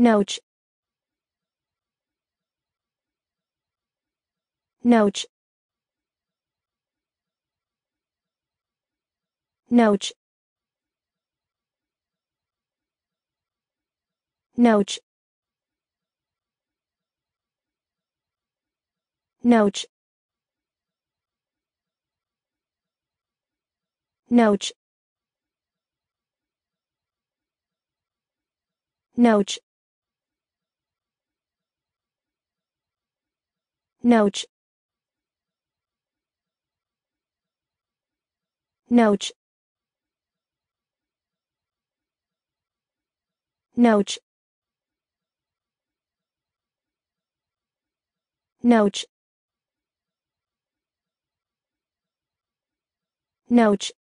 Note. Note. Note. Note. Note. Note. Note. Note. Note. Note. Note. Note.